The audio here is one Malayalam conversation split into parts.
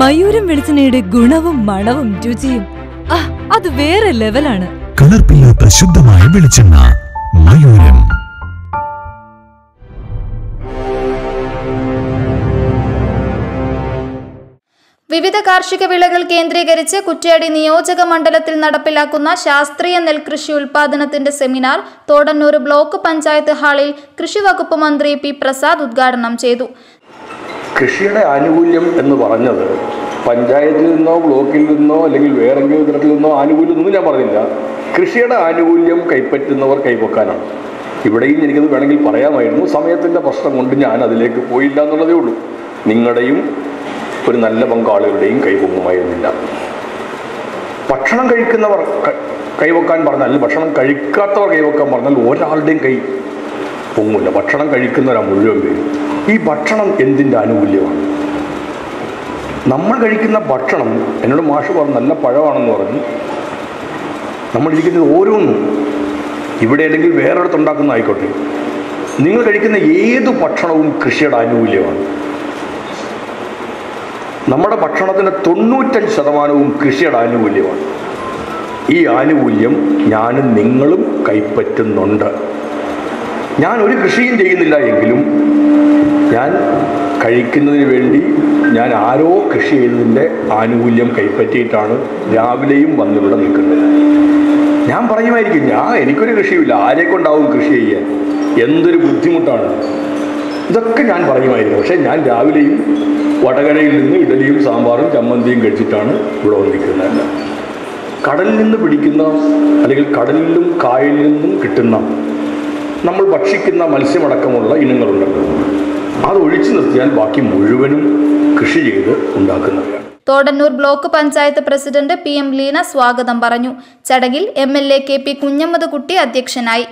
മയൂരം വെളിച്ചെണ്ണയുടെ ഗുണവും മണവും രുചിയും. ആ അത് വേറെ ലെവലാണ്. കലർപ്പില്ലാത്ത ശുദ്ധമായ വെളിച്ചെണ്ണ മയൂരം. വിവിധ കാർഷിക വിളകൾ കേന്ദ്രീകരിച്ച് കുറ്റ്യാടി നിയോജക മണ്ഡലത്തിൽ നടപ്പിലാക്കുന്ന ശാസ്ത്രീയ നെൽകൃഷി ഉൽപാദനത്തിന്റെ സെമിനാർ തോടന്നൂർ ബ്ലോക്ക് പഞ്ചായത്ത് ഹാളിൽ കൃഷിവകുപ്പ് മന്ത്രി പി പ്രസാദ് ഉദ്ഘാടനം ചെയ്തു. കൃഷിയുടെ ആനുകൂല്യം എന്ന് പറഞ്ഞത് പഞ്ചായത്തിൽ നിന്നോ ബ്ലോക്കിൽ നിന്നോ അല്ലെങ്കിൽ വേറെങ്കിലും തരത്തിൽ നിന്നോ ആനുകൂല്യം ഒന്നും ഞാൻ പറഞ്ഞില്ല. കൃഷിയുടെ ആനുകൂല്യം കൈപ്പറ്റുന്നവർ കൈപൊക്കാനാണ് ഇവിടെയും എനിക്കത് വേണമെങ്കിൽ പറയാമായിരുന്നു. സമയത്തിന്റെ പ്രശ്നം കൊണ്ട് ഞാൻ അതിലേക്ക് പോയില്ല എന്നുള്ളതേ ഉള്ളൂ. നിങ്ങളുടെയും ഒരു നല്ല പങ്കാളികളുടെയും കൈപൊങ്ങുമായിരുന്നില്ല ഭക്ഷണം കഴിക്കുന്നവർ കൈവക്കാൻ പറഞ്ഞാൽ ഭക്ഷണം കഴിക്കാത്തവർ കൈവക്കാൻ പറഞ്ഞാൽ ഒരാളുടെയും കൈ പൊങ്ങില്ല ഭക്ഷണം കഴിക്കുന്നവരാ മുഴുവൻ പേര്. ഈ ഭക്ഷണം എന്തിന്റെ ആനുകൂല്യമാണ്? നമ്മൾ കഴിക്കുന്ന ഭക്ഷണം എന്നോട് മാഷ് പറഞ്ഞു നല്ല പഴമാണെന്ന് പറഞ്ഞു. നമ്മൾ ഇരിക്കുന്നത് ഓരോന്നും ഇവിടെ അല്ലെങ്കിൽ വേറൊരിടത്ത് ഉണ്ടാക്കുന്ന ആയിക്കോട്ടെ. നിങ്ങൾ കഴിക്കുന്ന ഏത് ഭക്ഷണവും കൃഷിയുടെ ആനുകൂല്യമാണ്. നമ്മുടെ ഭക്ഷണത്തിന്റെ തൊണ്ണൂറ്റഞ്ച് ശതമാനവും കൃഷിയുടെ ആനുകൂല്യമാണ്. ഈ ആനുകൂല്യം ഞാനും നിങ്ങളും കൈപ്പറ്റുന്നുണ്ട്. ഞാൻ ഒരു കൃഷിയും ചെയ്യുന്നില്ല എങ്കിലും ഞാൻ കഴിക്കുന്നതിന് വേണ്ടി ഞാൻ ആരോ കൃഷി ചെയ്തതിന്റെ ആനുകൂല്യം കൈപ്പറ്റിയിട്ടാണ് രാവിലെയും വന്നിവിടെ നിൽക്കുന്നത്. ഞാൻ പറയുമായിരിക്കും ഞാൻ എനിക്കൊരു കൃഷിയുമില്ല. ആരെ കൊണ്ടാവും കൃഷി ചെയ്യാൻ? എന്തൊരു ബുദ്ധിമുട്ടാണ്. ഇതൊക്കെ ഞാൻ പറയുമായിരുന്നു. പക്ഷേ ഞാൻ രാവിലെയും വടകരയിൽ നിന്ന് ഇഡലിയും സാമ്പാറും ചമ്മന്തിയും കഴിച്ചിട്ടാണ് ഇവിടെ വന്നിരിക്കുന്നത്. കടലിൽ നിന്ന് പിടിക്കുന്ന അല്ലെങ്കിൽ കടലിലും കായലിൽ നിന്നും കിട്ടുന്ന നമ്മൾ ഭക്ഷിക്കുന്ന മത്സ്യമടക്കമുള്ള ഇനങ്ങളുണ്ടല്ലോ അത് ഒഴിച്ചു നിർത്തിയാൽ ബാക്കി മുഴുവനും കൃഷി ചെയ്ത് ഉണ്ടാക്കുന്നവരാണ്. Thodannur block panchayat president P M Leena സ്വാഗതം പറഞ്ഞു. ചടങ്ങിൽ M L A K P Kunhammad Kutty അധ്യക്ഷനായി.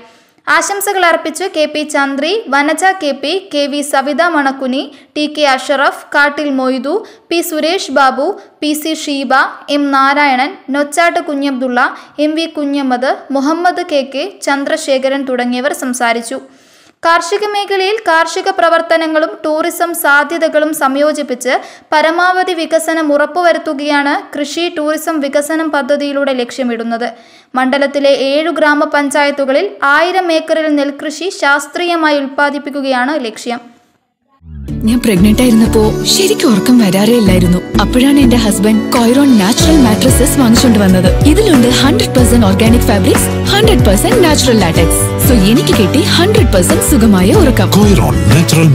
ആശംസകൾ അർപ്പിച്ച് K P Chandri Vanaja K P K V Savitha Manakkuni T K Ashraf Kattil Moythu P Suresh Babu P C Sheeba M Narayanan Nochatt Kunhabdulla M V Kunhammad Muhammad K K Chandrasekharan തുടങ്ങിയവർ സംസാരിച്ചു. കാർഷിക മേഖലയിൽ കാർഷിക പ്രവർത്തനങ്ങളും ടൂറിസം സാധ്യതകളും സംയോജിപ്പിച്ച് പരമാവധി വികസനം ഉറപ്പുവരുത്തുകയാണ് കൃഷി ടൂറിസം വികസനം പദ്ധതിയിലൂടെ ലക്ഷ്യമിടുന്നത്. മണ്ഡലത്തിലെ ഏഴു ഗ്രാമപഞ്ചായത്തുകളിൽ ആയിരം ഏക്കറിൽ നെൽകൃഷി ശാസ്ത്രീയമായി ഉൽപ്പാദിപ്പിക്കുകയാണ് ലക്ഷ്യം. ഞാൻ പ്രഗ്നന്റ് ആയിരുന്നപ്പോ ശരിക്കും ഉറക്കം വരാറേ ഇല്ലായിരുന്നു. അപ്പോഴാണ് എന്റെ ഹസ്ബൻഡ് കോയറോൺ നാച്ചുറൽ മാട്രസസ് വാങ്ങിച്ചുകൊണ്ട് വന്നത്. ഇതിലുണ്ട് hundred percent organic fabrics hundred percent natural latex so എനിക്ക് കിട്ടി ഹൺഡ്രഡ് പെർസെന്റ് സുഖമായ ഉറക്കം. കോയറോൺ നാച്ചുറൽ